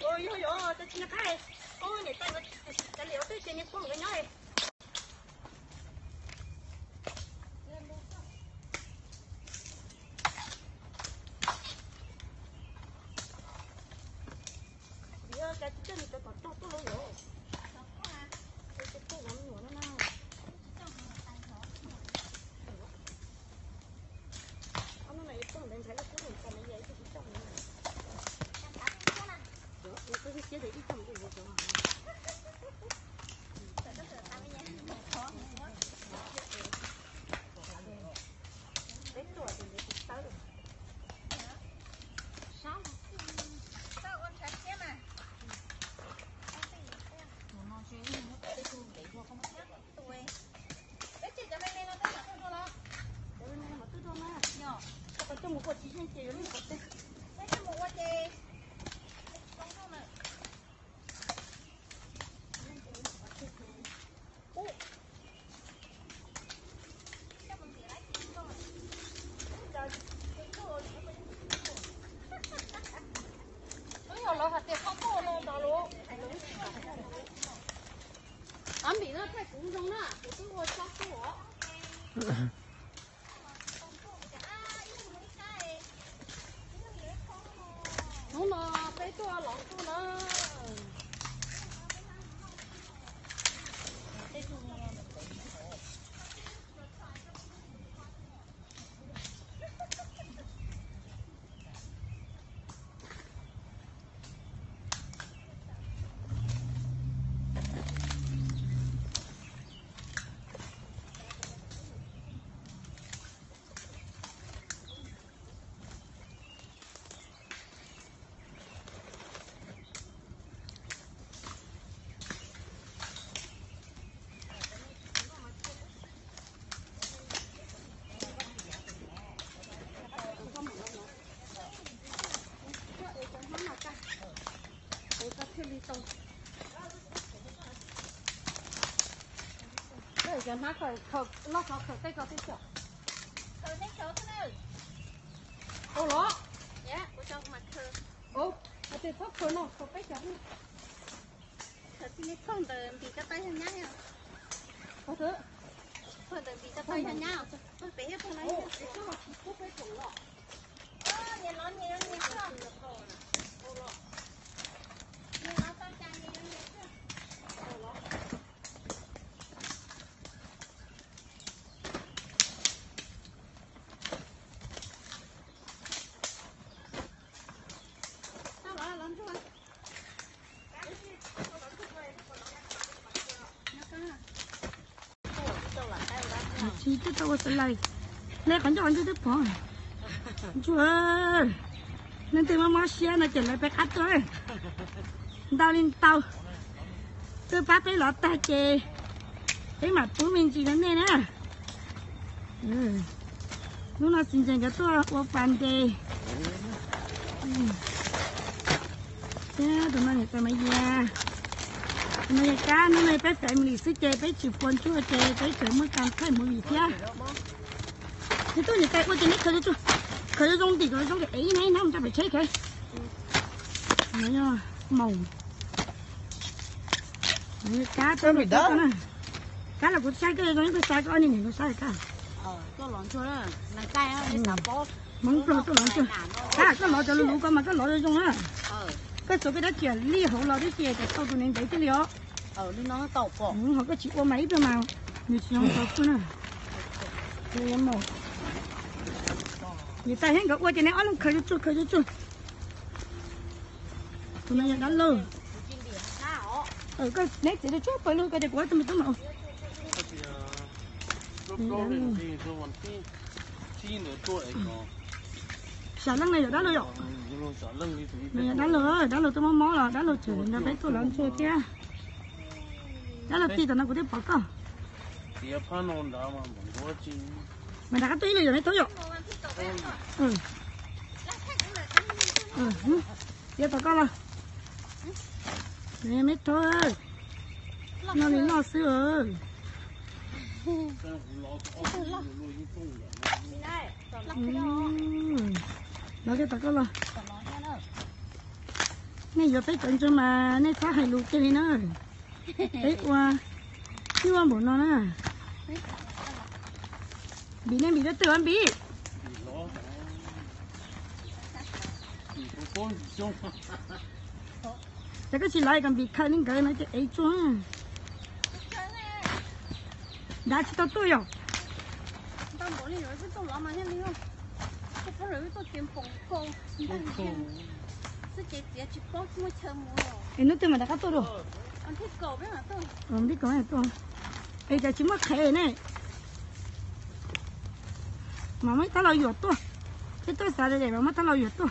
ôi ôi ôi tôi xin cái ôi này tay nó liệu tôi trên những con cái nhói bây giờ cái chân này tôi còn tốt tôi luôn rồi cái cái tôi dám nhỏ nó nào ông này tôi mình thấy là cũng mình cầm cái giấy tôi cũng trong này được tôi cái chế để đi trong cái gì đó đấy tuổi thì để tới được Sao con chặt chứ mà. Tuổi. Bé chị cho mày lên nó tới là không lo. đấy này mà tôi đâu mà Nhỏ. còn trong một cuộc chiến tranh chế nó có tên Bé cho một qua chê. Không không mà. Ủa. Chắc mình chỉ lấy chị không à? Ôi giờ nó hạt tiền không có nó đó luôn. Anh bị nó phải cũng giống đó, của ngồi sát của. Nó nó bé nó. Để ta thêm đi tông. Ờ, Để cho nó khởi khỏi nó khởi khởi tay khởi tay chở. khởi tay số thế nào? Ô lọ. Dạ, của cho mặt khởi Ô, ở đây pháp khởi nó khởi tay chở. khởi tay nó không tờ bị cái tay thân nhau. Có thứ. Không tờ bị cái tay thân nhau không bé hết không lấy. Ô, cái chỗ mà khởi tay cái cổ lọ. Ơ, nhìn nó nhìn nó nhìn không? Nhìn nó con trai nhìn nó nhìn không? Sao lại làm cho anh? Chị cứ tao sẽ lại Nè còn cho anh cứ tiếp bỏ Chú ơi, Nên tôi mà xe nó chuyển lại phải cắt thôi. Tao lên tàu Tôi bắt cái lọt ta chê. Cái mặt của mình chỉ đến đây nè Ừ. Lúc nào xin chân cho tôi qua phản đi Ừ. Thế, tụi nó này tao mấy gia này cá nó này bé phải mình sức chơi bé chịu quân chúa chơi bé chơi mới làm thay mới gì thế thì tôi này cái tôi này khởi cho khởi cho trong thì khởi trong cái ấy này nó không cho phải chơi cái nha màu. Cá tôi bị đó cá là cũng sai cái giống cái sai cái này nó sai cá Ờ, tôi lọn cho đó. Nàng cay á, đi xả bó. mong cho tôi làm cho cá cái lọ cho con mà cái lọ cho trong á. Ờ, cái số cái đó chuyển ly hậu lọ đấy chuyển cái sau tụi nên đấy cái liệu ở nó nó tẩu cổ ừ, nó có chỉ có mấy cơ mà. Như chị không có cứ nào như em một. Như ta hết gặp qua chị này ăn luôn khởi chút khởi chút tụi này đã lơ ở cái nét chỉ để chút phải luôn cái để quá tụi mình tụi mình xả lăng này đã lơ rồi đã lơ đã lơ tụi mắm mó rồi đã lơ chửi là bé tụi lắm chưa kia đó là tiền nó cũng thấy bỏ cơ. Tiền phan nó đã mà bỏ chi. Mà đã có tiền rồi này tôi rồi ừ. Bỏ giờ tao con mà. Nè mấy thôi. Nó đi nó sữa nó cái tao con là nè giờ phải cần cho mà. Nè phá hai lục cái này nữa ấy qua chứ qua bộ nó nè bị nên bị nó tự ăn bị chắc cái gì lại còn bị khai lên cái nó cái ấy chung đã chỉ tao tôi rồi. Tao bỏ đi rồi cái tao lo mà nha đi không. Cái phở rồi tao tiền con cái chị chị chỉ có mua chơi mua rồi. Ấy nó tự mà đã cắt tôi rồi anh thích cầu biết mà tôi không biết có này tôi ấy cái chúng mất khai này. Mà mấy tao lo dột tôi cái tôi sợ để mà mấy tao lo dột tôi